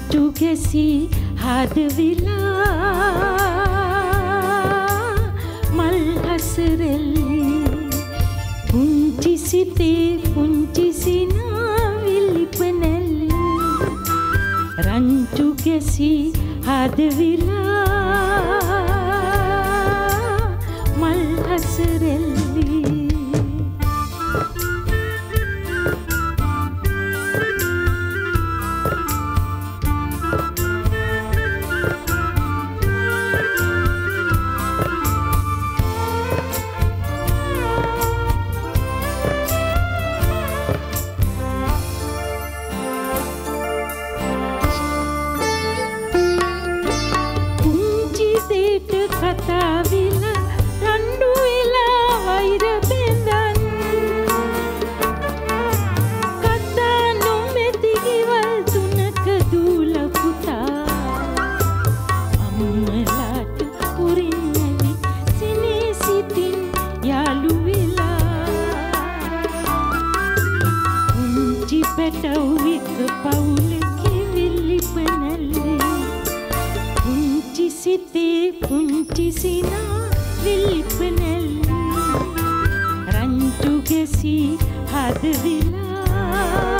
රංචු ගැසී හදවිලා මල් හසරෙල්ලි පුංචි සිතේ පුංචි සිනාවිල්ලිපනැල්ලි රංචු ගැසී හදවිලා මල් හසරෙල්ලි පුංචි පැටව් එක පවුලක විල්ලිපනැල්ලේ පුංචි සිතේ පුංචි සිනා විල්ලිපනැල්ලි රංචු ගැසී හදවිලා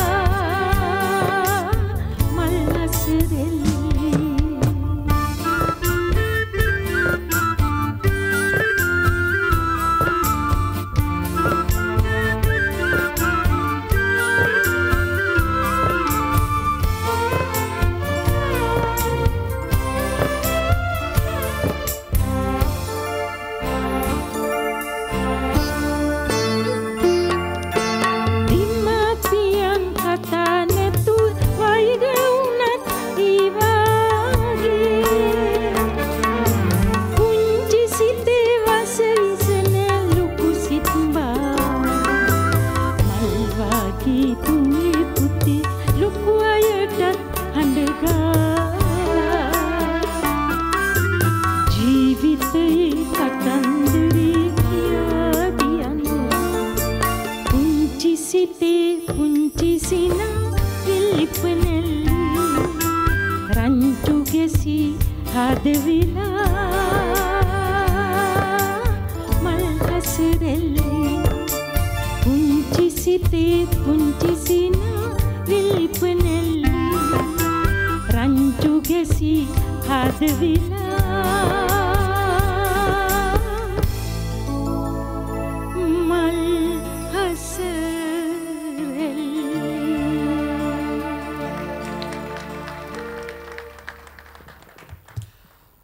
මල්වාගේ තුනේ පුතේ ලොකු අයටත් හඬගා. ජීවිතයේ කතන්දරේ කියා දියන්නේ පුංචි සිතේ පුංචි සිනා විල්ලිපනැල්ලි රංචු ගැසී හදවිලා මල් හසරෙල්ලි. පුංචි සිතේ පුංචි සිනා විල්ලිපනැල්ලි රංචු ගැසී හදවිලා